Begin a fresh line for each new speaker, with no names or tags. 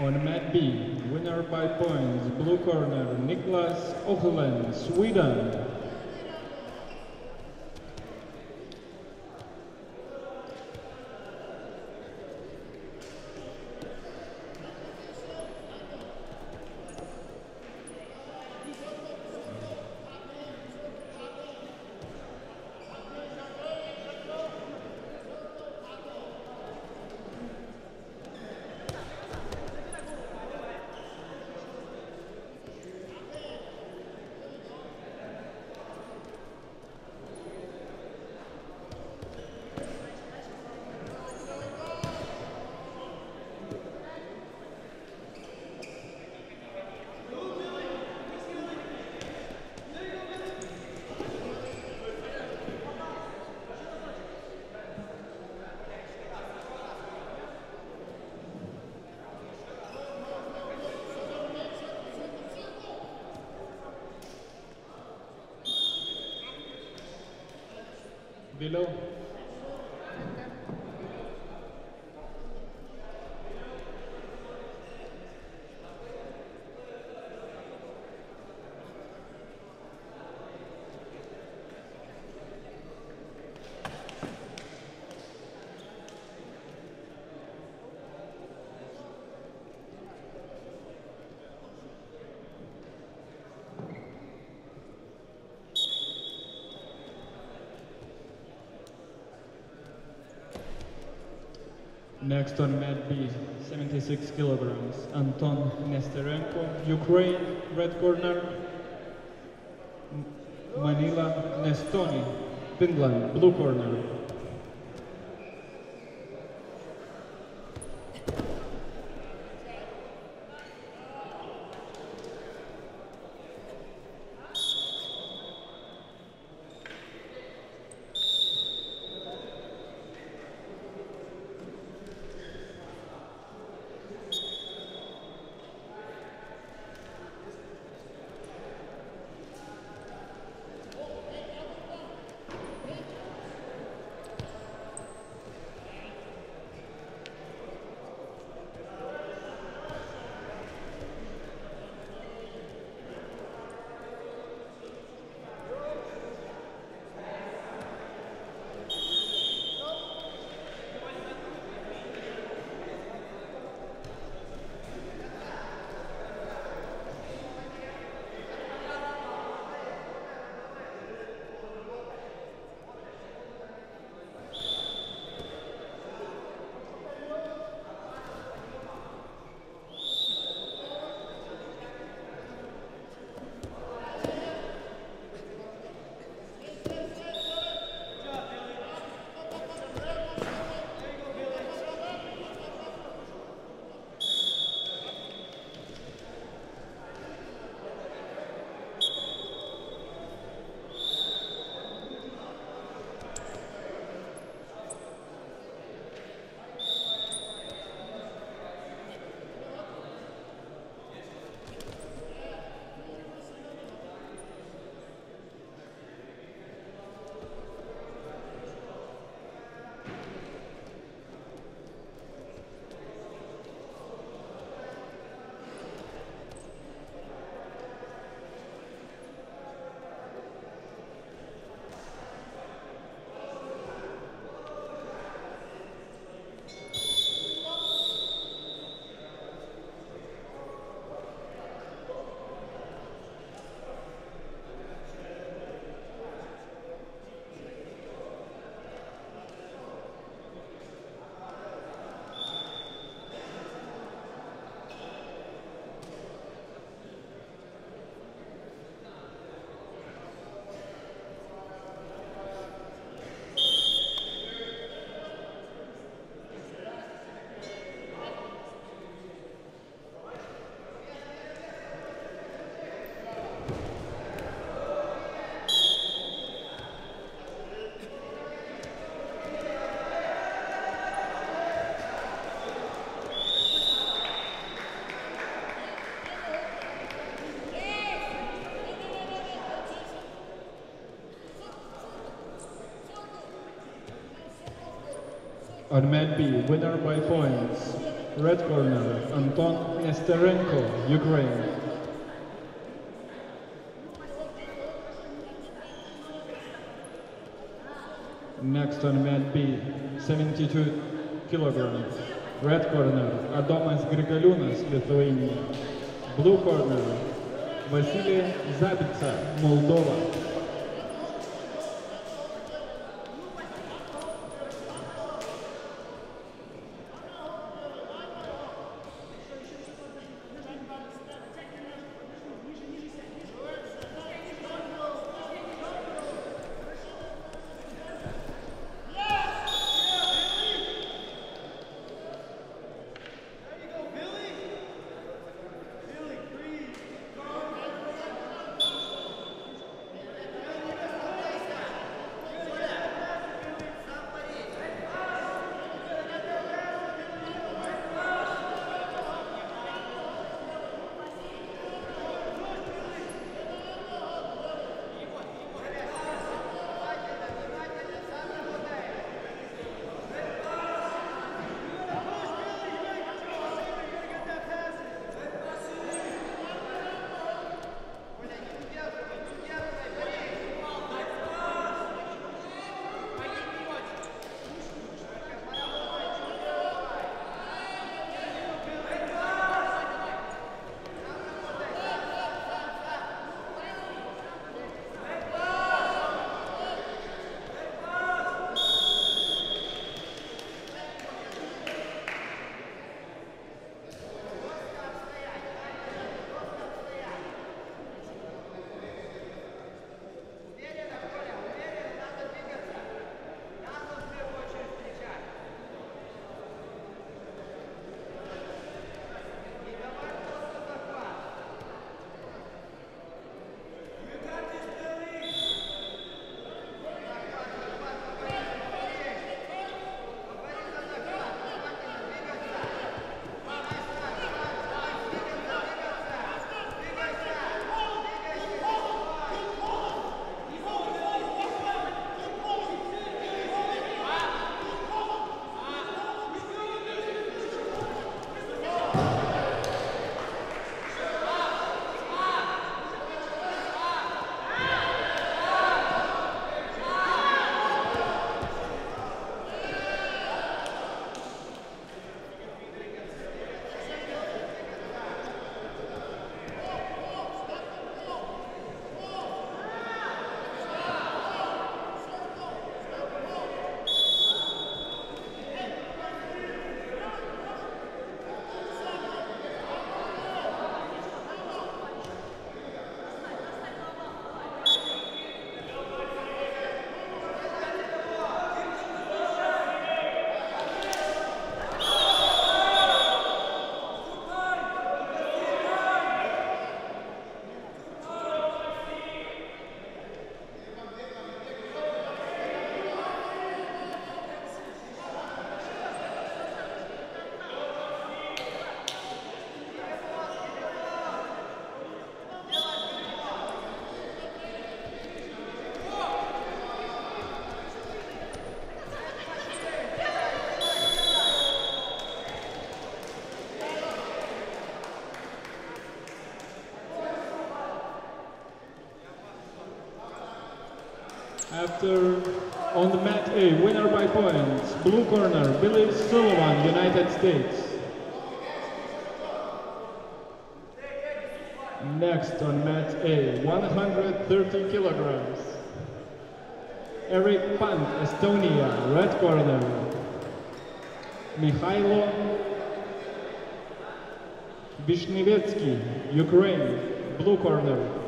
On mat B, winner by points, blue corner, Niklas Ogelen, Sweden. tranquilo. Next on mat B, 76 kilograms, Anton Nesterenko, Ukraine, red corner. Manila Nestoni, Finland, blue corner. B, winner by points. Red corner, Anton Nesterenko, Ukraine. Next on mat B, 72 kilograms. Red corner, Adomas Grigaliūnas, Lithuania. Blue corner, Vasilij Zabica, Moldova. After on the mat A, winner by points, blue corner, Billy Sullivan, United States. Next on mat A, 130 kilograms. Eric Pant, Estonia, red corner. Mikhailo Vishnevetsky, Ukraine, blue corner.